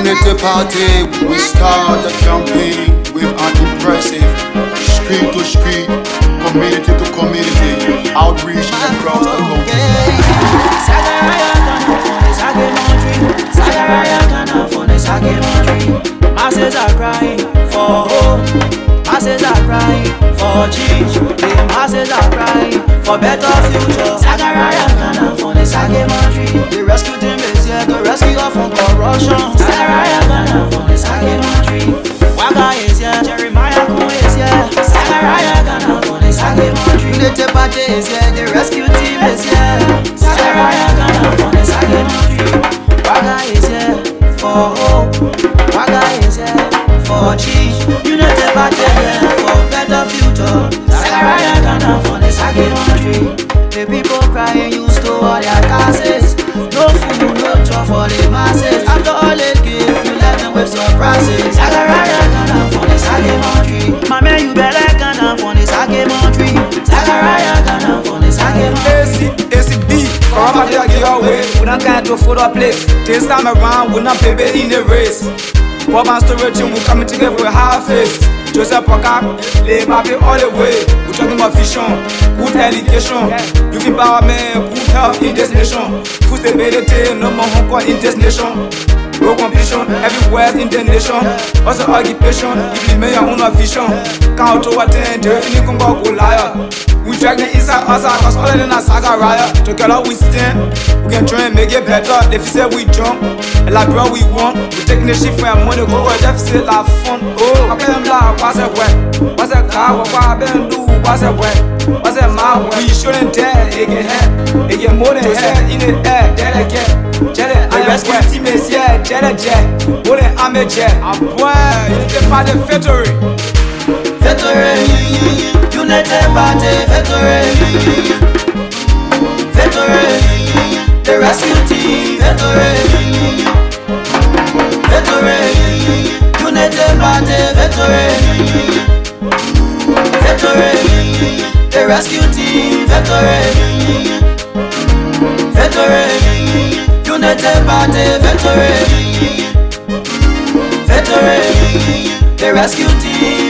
Unity party, we start the campaign with an impressive street to street, community to community outreach across the country. Masses are crying for hope. Masses are crying for change. The masses are crying for better future. Sagaraya Ghana again on tree. The rescue team is here to rescue us from Is here, the rescue team is here. Sagaraya Ghana is again on tree. Waga is here for hope. Waga is here for change. Unity party here for Corona they get your way. We don't get to photo place? This time around, we not baby in the race. Pop and storage, we coming together with half face. Joseph Poka, lay baby all the way. We talking about vision, good education, youth empowerment, good health in this nation. Food stability, no more hunger in this nation. No competition, everywhere in the nation. Also occupation, if you make your own vision. Count to attend, the revenue come back go liar. We drag the inside outside, cause all of them are saga riot. Together we stand, we can try and make it better. If you say we jump, and like bro we want, we taking the shit for our money, go with deficit like fun. Oh, I get them like, what's that wet? What's that car? What I been do? What's that wet? What's that my way? We shouldn't dare, it get head, it get more than head in the air, get. Jelly, I rescue team is here, jelly jet, what I'm a jet. I'm boy, you get by the factory. Victory, Unity Party, victory, victory, the rescue team, victory, victory, Unity Party, victory, victory, the rescue team, victory, victory, Unity Party, victory, victory, the rescue team,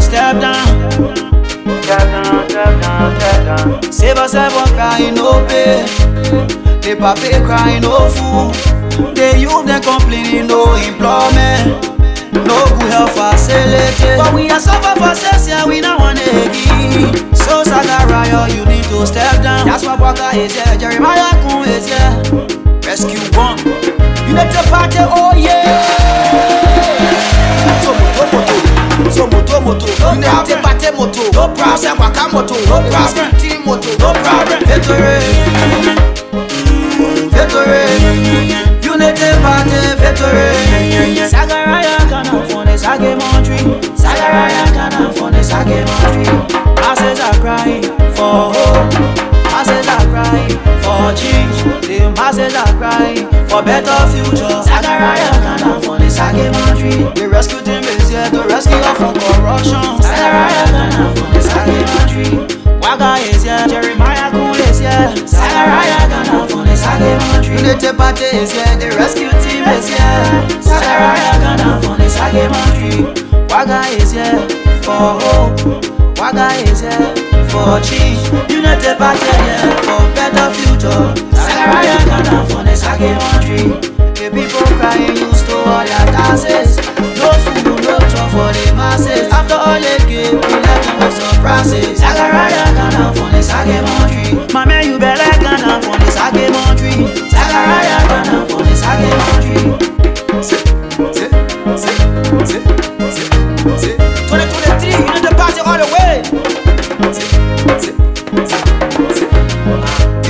us ever crying no pay. The papi crying no food. The youth they complaining no employment. No good health facility. But we are suffer for six years, we not want again. So Sagaraya, you need to step down. That's why Waka is here, Jeremiah Kun is here. Rescue one. Unity party, oh yeah. So moto moto, so moto moto. Unity party moto, no problem. Say Waka moto, no problem. Moto, no problem. Victory, victory. Unity party, victory. Sagaraya Ghana for the Sage Montry. Sagaraya Ghana for the Sage Montry. Masses are crying for hope. Masses are crying for change. The masses are crying for better future. Sagaraya Ghana for the Sage Montry. The rescue team is here to rescue us from corruption. Unity party is here, the rescue team is here. Sagaraya Ghana for the Sage Montry. Waga is here for hope. Waga is here for change. Unity party here for better future. Sagaraya Ghana for the Sage Montry. The people crying used to all their taxes. No food, no job for the masses. After all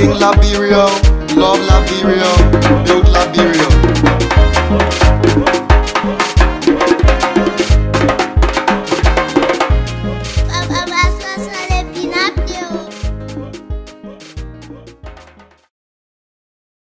King Liberia, love Liberia, build Liberia.